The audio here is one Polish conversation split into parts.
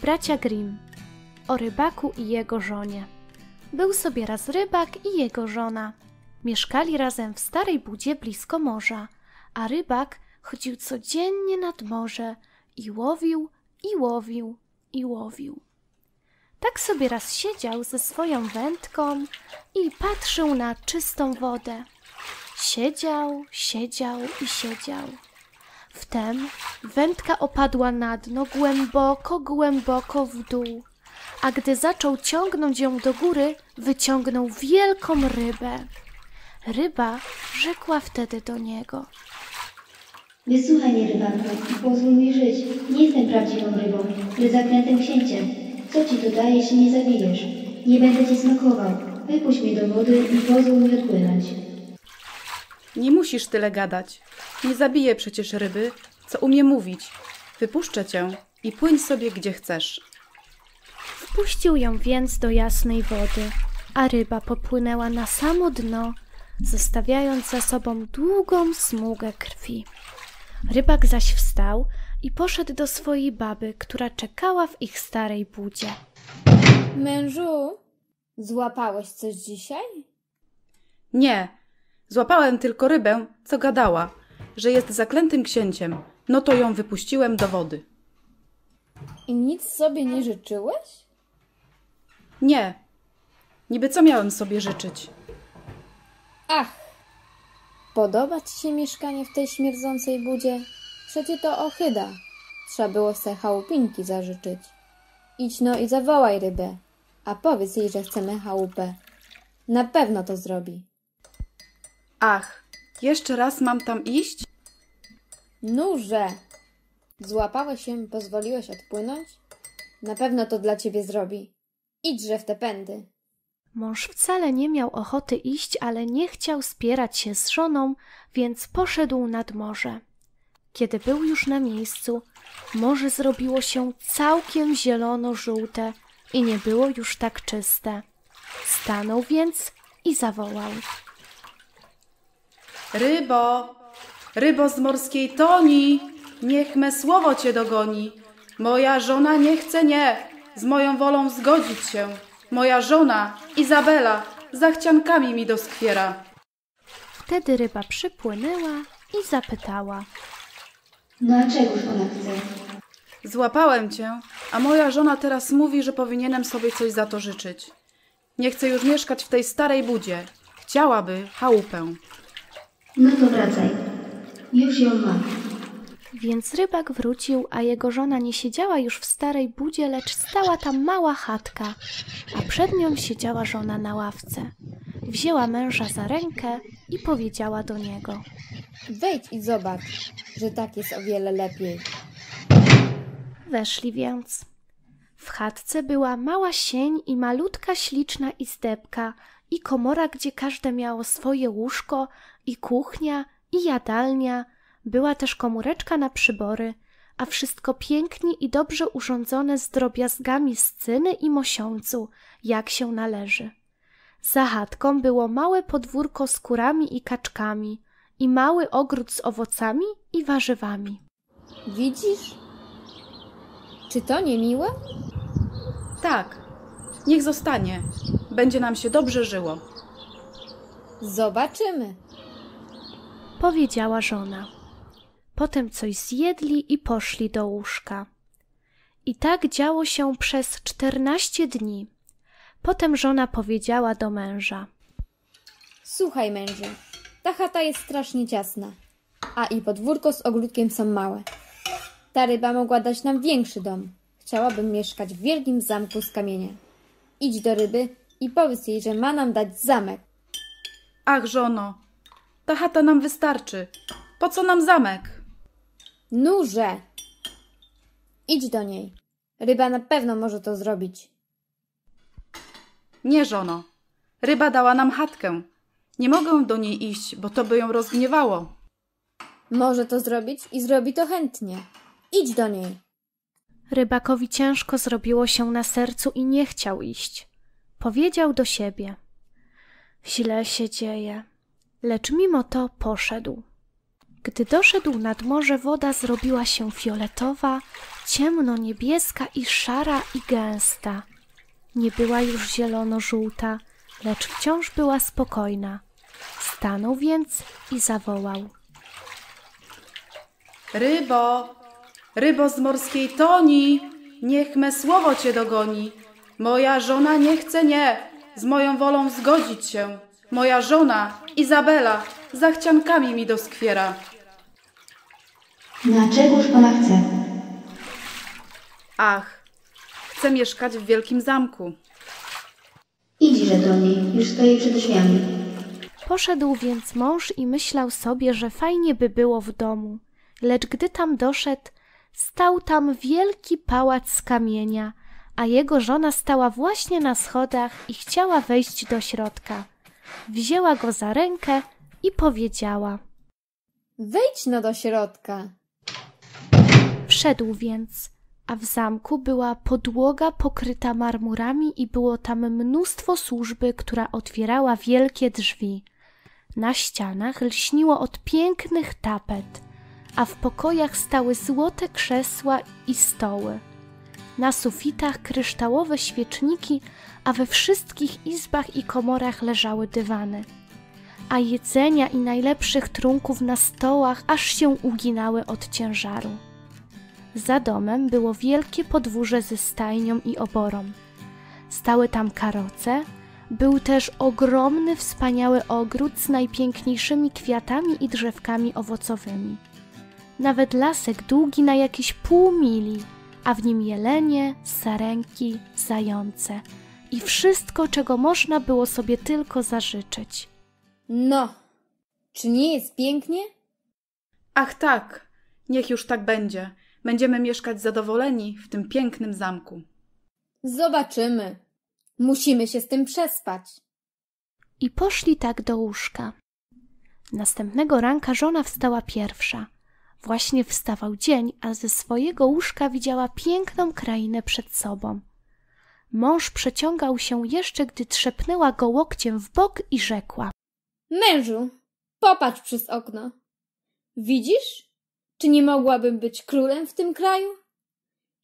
Bracia Grimm o rybaku i jego żonie. Był sobie raz rybak i jego żona. Mieszkali razem w starej budzie blisko morza, a rybak chodził codziennie nad morze i łowił, i łowił, i łowił. Tak sobie raz siedział ze swoją wędką i patrzył na czystą wodę. Siedział, siedział i siedział. Wtem wędka opadła na dno głęboko, głęboko w dół, a gdy zaczął ciągnąć ją do góry, wyciągnął wielką rybę. Ryba rzekła wtedy do niego. Wysłuchaj mnie, rybaku, i pozwól mi żyć. Nie jestem prawdziwą rybą, lecz zaklętym księciem. Co ci to da, jeśli nie zabijesz? Nie będę ci smakował. Wypuść mnie do wody i pozwól mi odpłynąć. Nie musisz tyle gadać. Nie zabiję przecież ryby, co umie mówić. Wypuszczę cię i płyń sobie gdzie chcesz. Wpuścił ją więc do jasnej wody, a ryba popłynęła na samo dno, zostawiając za sobą długą smugę krwi. Rybak zaś wstał i poszedł do swojej baby, która czekała w ich starej budzie. Mężu, złapałeś coś dzisiaj? Nie, złapałem tylko rybę, co gadała, że jest zaklętym księciem. No to ją wypuściłem do wody. I nic sobie nie życzyłeś? Nie. Niby co miałem sobie życzyć? Ach, podoba ci się mieszkanie w tej śmierdzącej budzie? Przecie to ochyda. Trzeba było se chałupinki zażyczyć. Idź no i zawołaj rybę, a powiedz jej, że chcemy chałupę. Na pewno to zrobi. Ach, jeszcze raz mam tam iść? Nurze! Złapałeś się, pozwoliłeś odpłynąć? Na pewno to dla ciebie zrobi. Idźże w te pędy. Mąż wcale nie miał ochoty iść, ale nie chciał spierać się z żoną, więc poszedł nad morze. Kiedy był już na miejscu, morze zrobiło się całkiem zielono-żółte i nie było już tak czyste. Stanął więc i zawołał. Rybo, rybo z morskiej toni, niech me słowo cię dogoni. Moja żona nie chce nie, z moją wolą zgodzić się. Moja żona, Izabela, zachciankami mi doskwiera. Wtedy ryba przypłynęła i zapytała. No a czegoż ona chce? Złapałem cię, a moja żona teraz mówi, że powinienem sobie coś za to życzyć. Nie chce już mieszkać w tej starej budzie. Chciałaby chałupę. No to wracaj. Już ją mam. Więc rybak wrócił, a jego żona nie siedziała już w starej budzie, lecz stała tam mała chatka, a przed nią siedziała żona na ławce. Wzięła męża za rękę i powiedziała do niego. Wejdź i zobacz, że tak jest o wiele lepiej. Weszli więc. W chatce była mała sień i malutka śliczna izdebka i komora, gdzie każde miało swoje łóżko i kuchnia i jadalnia. Była też komóreczka na przybory, a wszystko pięknie i dobrze urządzone z drobiazgami z cyny i mosiądzu, jak się należy. Za chatką było małe podwórko z kurami i kaczkami i mały ogród z owocami i warzywami. Widzisz? Czy to nie miłe? Tak, niech zostanie. Będzie nam się dobrze żyło. Zobaczymy. powiedziała żona. Potem coś zjedli i poszli do łóżka. I tak działo się przez czternaście dni. Potem żona powiedziała do męża. Słuchaj, mężu, ta chata jest strasznie ciasna, a i podwórko z ogródkiem są małe. Ta ryba mogła dać nam większy dom. Chciałabym mieszkać w wielkim zamku z kamienia. Idź do ryby i powiedz jej, że ma nam dać zamek. Ach, żono, ta chata nam wystarczy. Po co nam zamek? Nurze! Idź do niej. Ryba na pewno może to zrobić. Nie, żono. Ryba dała nam chatkę. Nie mogę do niej iść, bo to by ją rozgniewało. Może to zrobić i zrobi to chętnie. Idź do niej. Rybakowi ciężko zrobiło się na sercu i nie chciał iść. Powiedział do siebie: Źle się dzieje, lecz mimo to poszedł. Gdy doszedł nad morze, woda zrobiła się fioletowa, ciemno-niebieska i szara i gęsta. Nie była już zielono-żółta, lecz wciąż była spokojna. Stanął więc i zawołał. Rybo, rybo z morskiej toni, niech me słowo cię dogoni. Moja żona nie chce nie, z moją wolą zgodzić się. Moja żona, Izabela, zachciankami mi doskwiera. Na pana chce? Ach, chcę mieszkać w wielkim zamku. Idźże do niej, już stoi przed drzwiami. Poszedł więc mąż i myślał sobie, że fajnie by było w domu. Lecz gdy tam doszedł, stał tam wielki pałac z kamienia, a jego żona stała właśnie na schodach i chciała wejść do środka. Wzięła go za rękę i powiedziała. Wejdź no do środka. Wszedł więc, a w zamku była podłoga pokryta marmurami i było tam mnóstwo służby, która otwierała wielkie drzwi. Na ścianach lśniło od pięknych tapet, a w pokojach stały złote krzesła i stoły. Na sufitach kryształowe świeczniki, a we wszystkich izbach i komorach leżały dywany. A jedzenia i najlepszych trunków na stołach aż się uginały od ciężaru. Za domem było wielkie podwórze ze stajnią i oborą. Stały tam karoce, był też ogromny, wspaniały ogród z najpiękniejszymi kwiatami i drzewkami owocowymi. Nawet lasek długi na jakieś pół mili, a w nim jelenie, sarenki, zające i wszystko, czego można było sobie tylko zażyczyć. No, czy nie jest pięknie? Ach tak, niech już tak będzie. Będziemy mieszkać zadowoleni w tym pięknym zamku. Zobaczymy. Musimy się z tym przespać. I poszli tak do łóżka. Następnego ranka żona wstała pierwsza. Właśnie wstawał dzień, a ze swojego łóżka widziała piękną krainę przed sobą. Mąż przeciągał się jeszcze, gdy trzepnęła go łokciem w bok i rzekła. Mężu, popatrz przez okno. Widzisz? Czy nie mogłabym być królem w tym kraju?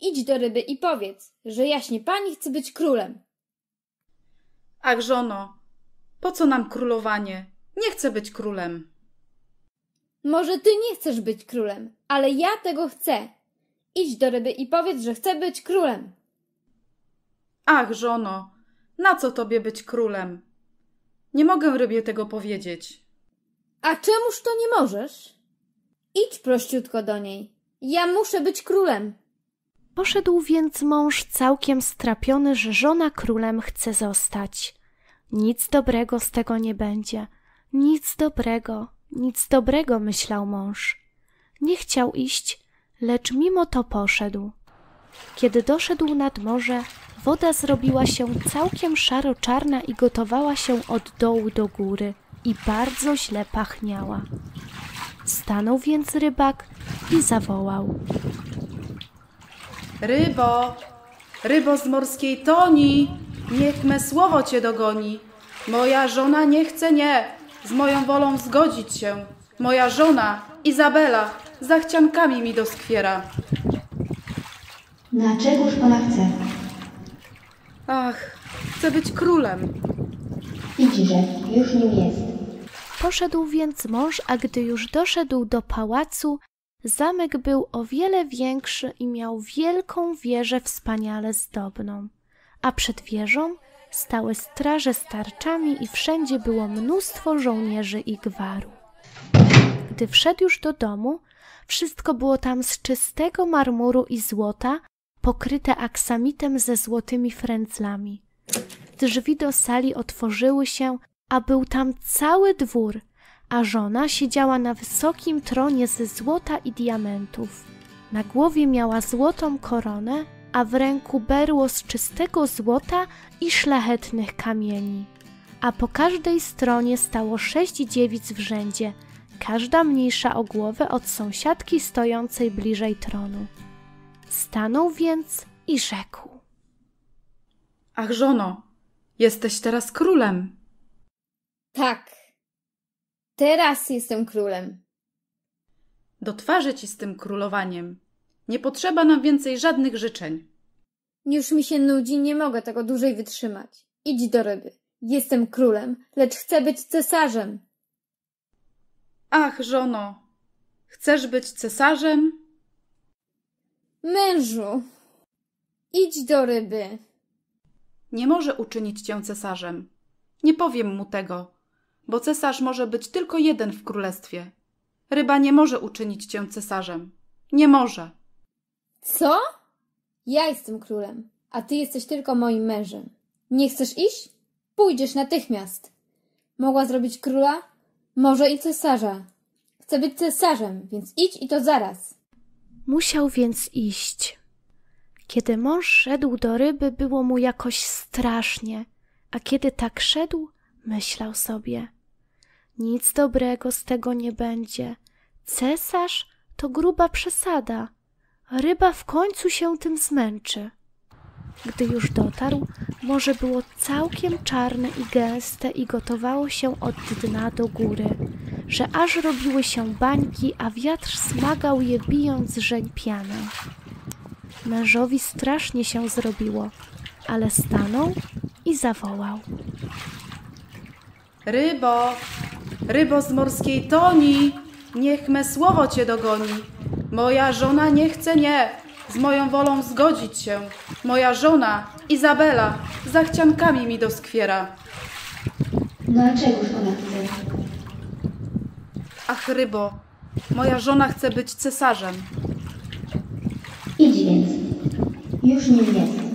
Idź do ryby i powiedz, że jaśnie pani chce być królem. Ach, żono, po co nam królowanie? Nie chcę być królem. Może ty nie chcesz być królem, ale ja tego chcę. Idź do ryby i powiedz, że chcę być królem. Ach, żono, na co tobie być królem? Nie mogę rybie tego powiedzieć. A czemuż to nie możesz? Idź prościutko do niej. Ja muszę być królem. Poszedł więc mąż całkiem strapiony, że żona królem chce zostać. Nic dobrego z tego nie będzie. Nic dobrego, nic dobrego, myślał mąż. Nie chciał iść, lecz mimo to poszedł. Kiedy doszedł nad morze, woda zrobiła się całkiem szaro-czarna i gotowała się od dołu do góry i bardzo źle pachniała. Stanął więc rybak i zawołał. Rybo, rybo z morskiej toni, niech me słowo cię dogoni. Moja żona nie chce nie, z moją wolą zgodzić się. Moja żona, Izabela, zachciankami mi doskwiera. Na czegóż pana chce? Ach, chcę być królem. Idźże, już nim jest. Poszedł więc mąż, a gdy już doszedł do pałacu, zamek był o wiele większy i miał wielką wieżę wspaniale zdobną, a przed wieżą stały straże z tarczami i wszędzie było mnóstwo żołnierzy i gwaru. Gdy wszedł już do domu, wszystko było tam z czystego marmuru i złota, pokryte aksamitem ze złotymi frędzlami. Drzwi do sali otworzyły się, a był tam cały dwór, a żona siedziała na wysokim tronie ze złota i diamentów. Na głowie miała złotą koronę, a w ręku berło z czystego złota i szlachetnych kamieni. A po każdej stronie stało sześć dziewic w rzędzie, każda mniejsza o głowę od sąsiadki stojącej bliżej tronu. Stanął więc i rzekł. Ach, żono, jesteś teraz królem. Tak. Teraz jestem królem. Do twarzy ci z tym królowaniem. Nie potrzeba nam więcej żadnych życzeń. Już mi się nudzi, nie mogę tego dłużej wytrzymać. Idź do ryby. Jestem królem, lecz chcę być cesarzem. Ach, żono, chcesz być cesarzem? Mężu, idź do ryby. Nie może uczynić cię cesarzem. Nie powiem mu tego, bo cesarz może być tylko jeden w królestwie. Ryba nie może uczynić cię cesarzem. Nie może. Co? Ja jestem królem, a ty jesteś tylko moim mężem. Nie chcesz iść? Pójdziesz natychmiast. Mogła zrobić króla? Może i cesarza. Chcę być cesarzem, więc idź i to zaraz. Musiał więc iść. Kiedy mąż szedł do ryby, było mu jakoś strasznie, a kiedy tak szedł, myślał sobie: Nic dobrego z tego nie będzie. Cesarz to gruba przesada. Ryba w końcu się tym zmęczy. Gdy już dotarł, morze było całkiem czarne i gęste i gotowało się od dna do góry, że aż robiły się bańki, a wiatr smagał je bijąc żeń pianę. Mężowi strasznie się zrobiło, ale stanął i zawołał. Rybo, rybo z morskiej toni, niech me słowo cię dogoni. Moja żona nie chce nie, z moją wolą zgodzić się. Moja żona, Izabela, zachciankami mi doskwiera. No a czegoż ona chce? Ach, rybo, moja żona chce być cesarzem. Idź więc. Już nim jest.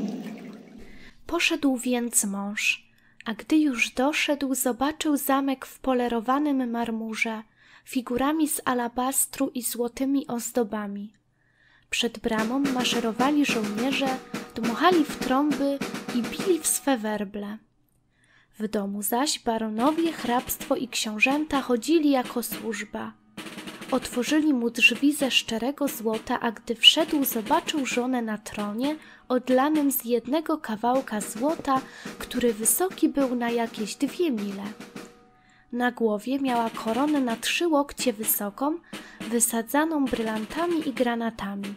Poszedł więc mąż, a gdy już doszedł, zobaczył zamek w polerowanym marmurze, figurami z alabastru i złotymi ozdobami. Przed bramą maszerowali żołnierze, dmuchali w trąby i bili w swe werble. W domu zaś baronowie, hrabstwo i książęta chodzili jako służba. Otworzyli mu drzwi ze szczerego złota, a gdy wszedł, zobaczył żonę na tronie, odlanym z jednego kawałka złota, który wysoki był na jakieś dwie mile. Na głowie miała koronę na trzy łokcie wysoką, wysadzaną brylantami i granatami.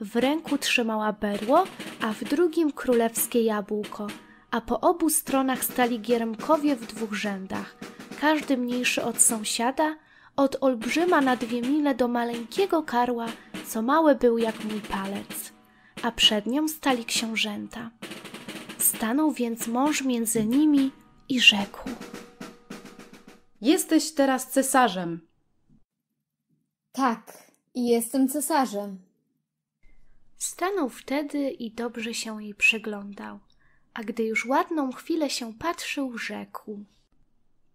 W ręku trzymała berło, a w drugim królewskie jabłko, a po obu stronach stali giermkowie w dwóch rzędach, każdy mniejszy od sąsiada, od olbrzyma na dwie mile do maleńkiego karła, co mały był jak mój palec, a przed nią stali książęta. Stanął więc mąż między nimi i rzekł. Jesteś teraz cesarzem. Tak, jestem cesarzem. Stanął wtedy i dobrze się jej przyglądał, a gdy już ładną chwilę się patrzył, rzekł.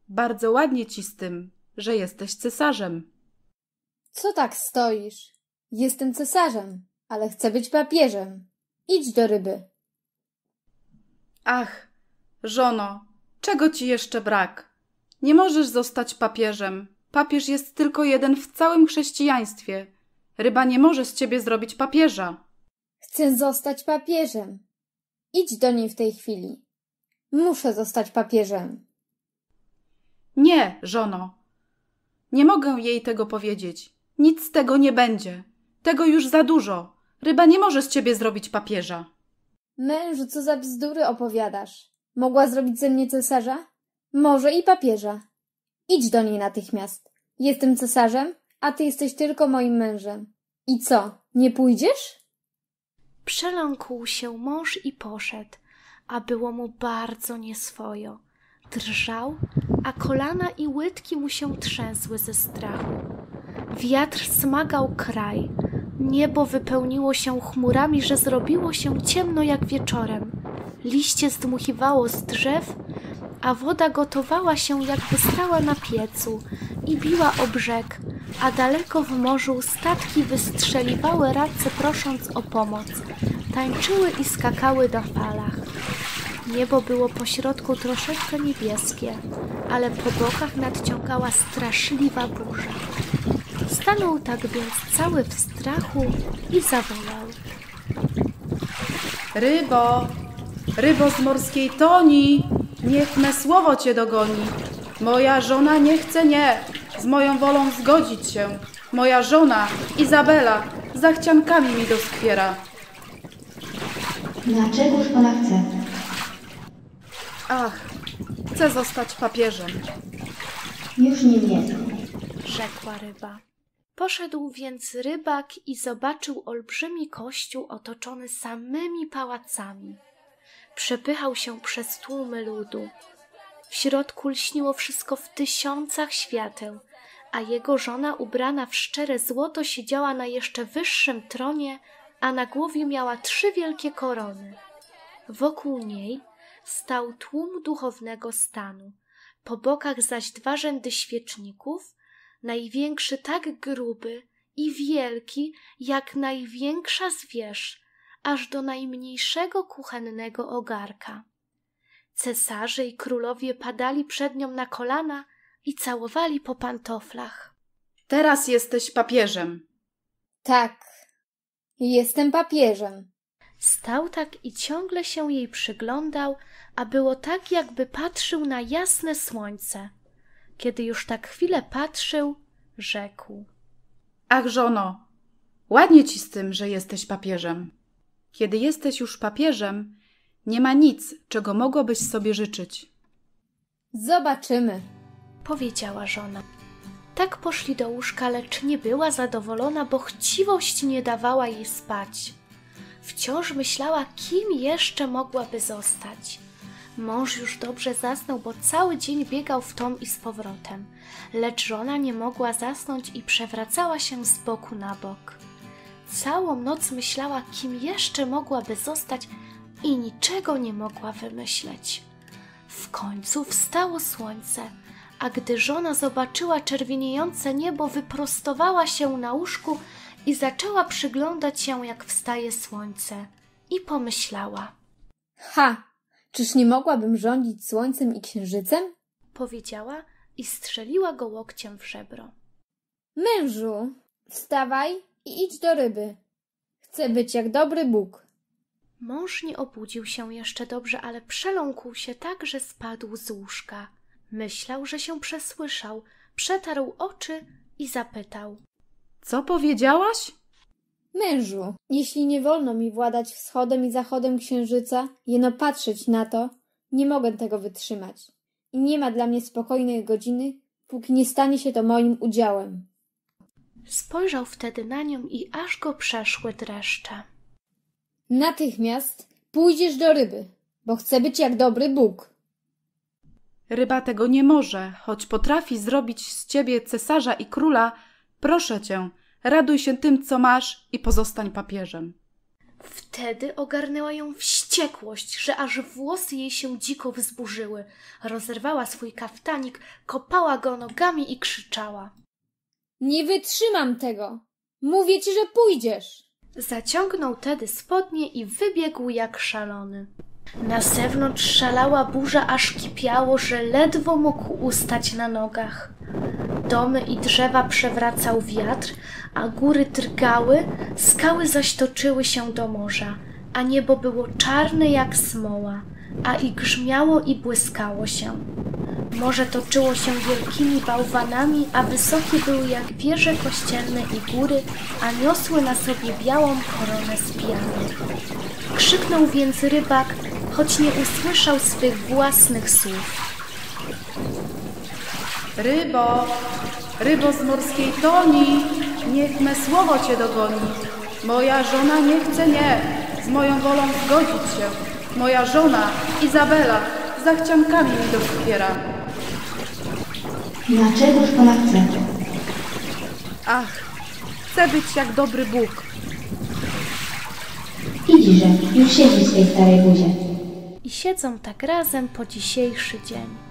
Bardzo ładnie ci z tym, że jesteś cesarzem. Co tak stoisz? Jestem cesarzem, ale chcę być papieżem. Idź do ryby. Ach, żono, czego ci jeszcze brak? Nie możesz zostać papieżem. Papież jest tylko jeden w całym chrześcijaństwie. Ryba nie może z ciebie zrobić papieża. Chcę zostać papieżem. Idź do niej w tej chwili. Muszę zostać papieżem. Nie, żono. Nie mogę jej tego powiedzieć. Nic z tego nie będzie. Tego już za dużo. Ryba nie może z ciebie zrobić papieża. Mężu, co za bzdury opowiadasz? Mogła zrobić ze mnie cesarza? Może i papieża. Idź do niej natychmiast. Jestem cesarzem, a ty jesteś tylko moim mężem. I co, nie pójdziesz? Przeląkł się mąż i poszedł, a było mu bardzo nieswojo. Drżał, a kolana i łydki mu się trzęsły ze strachu. Wiatr smagał kraj, niebo wypełniło się chmurami, że zrobiło się ciemno jak wieczorem. Liście zdmuchiwało z drzew, a woda gotowała się jakby stała na piecu i biła o brzeg, a daleko w morzu statki wystrzeliwały race prosząc o pomoc, tańczyły i skakały na falach. Niebo było pośrodku troszeczkę niebieskie, ale po bokach nadciągała straszliwa burza. Stanął tak więc cały w strachu i zawołał. Rybo, rybo z morskiej toni, niech me słowo cię dogoni. Moja żona nie chce nie, z moją wolą zgodzić się. Moja żona, Izabela, zachciankami mi doskwiera. Dlaczegoż ona chce? Ach, chcę zostać papieżem. Już nim jest. rzekła ryba. Poszedł więc rybak i zobaczył olbrzymi kościół otoczony samymi pałacami. Przepychał się przez tłumy ludu. W środku lśniło wszystko w tysiącach świateł, a jego żona ubrana w szczere złoto siedziała na jeszcze wyższym tronie, a na głowie miała trzy wielkie korony. Wokół niej stał tłum duchownego stanu, po bokach zaś dwa rzędy świeczników, największy tak gruby i wielki jak największa zwierz, aż do najmniejszego kuchennego ogarka. Cesarze i królowie padali przed nią na kolana i całowali po pantoflach. Teraz jesteś papieżem. Tak, jestem papieżem. Stał tak i ciągle się jej przyglądał, a było tak, jakby patrzył na jasne słońce. Kiedy już tak chwilę patrzył, rzekł. Ach, żono, ładnie ci z tym, że jesteś papieżem. Kiedy jesteś już papieżem, nie ma nic, czego mogłabyś sobie życzyć. Zobaczymy. powiedziała żona. Tak poszli do łóżka, lecz nie była zadowolona, bo chciwość nie dawała jej spać. Wciąż myślała, kim jeszcze mogłaby zostać. Mąż już dobrze zasnął, bo cały dzień biegał w tom i z powrotem, lecz żona nie mogła zasnąć i przewracała się z boku na bok. Całą noc myślała, kim jeszcze mogłaby zostać i niczego nie mogła wymyśleć. W końcu wstało słońce, a gdy żona zobaczyła czerwieniejące niebo, wyprostowała się na łóżku i zaczęła przyglądać się, jak wstaje słońce. I pomyślała, Ha! Czyż nie mogłabym rządzić słońcem i księżycem? powiedziała i strzeliła go łokciem w żebro. Mężu, wstawaj i idź do ryby. Chcę być jak dobry Bóg. Mąż nie obudził się jeszcze dobrze, ale przeląkł się tak, że spadł z łóżka. Myślał, że się przesłyszał, przetarł oczy i zapytał. Co powiedziałaś? Mężu, jeśli nie wolno mi władać wschodem i zachodem księżyca, jeno patrzeć na to, nie mogę tego wytrzymać. I nie ma dla mnie spokojnej godziny, póki nie stanie się to moim udziałem. Spojrzał wtedy na nią i aż go przeszły dreszcze. Natychmiast pójdziesz do ryby, bo chcę być jak dobry Bóg. Ryba tego nie może, choć potrafi zrobić z ciebie cesarza i króla. Proszę cię, raduj się tym, co masz i pozostań papieżem. Wtedy ogarnęła ją wściekłość, że aż włosy jej się dziko wzburzyły. Rozerwała swój kaftanik, kopała go nogami i krzyczała. Nie wytrzymam tego. Mówię ci, że pójdziesz. Zaciągnął tedy spodnie i wybiegł jak szalony. Na zewnątrz szalała burza, aż kipiało, że ledwo mógł ustać na nogach. Domy i drzewa przewracał wiatr, a góry drgały, skały zaś toczyły się do morza, a niebo było czarne jak smoła, a i grzmiało i błyskało się. Morze toczyło się wielkimi bałwanami, a wysokie były jak wieże kościelne i góry, a niosły na sobie białą koronę z piany. Krzyknął więc rybak, choć nie usłyszał swych własnych słów. Rybo, rybo z morskiej toni, niech me słowo cię dogoni. Moja żona nie chce nie, z moją wolą zgodzić się. Moja żona, Izabela, zachciankami mi doskwiera. Dlaczegoż ona chce? Ach, chcę być jak dobry Bóg. Idźże, już siedzi w swej starej budzie. I siedzą tak razem po dzisiejszy dzień.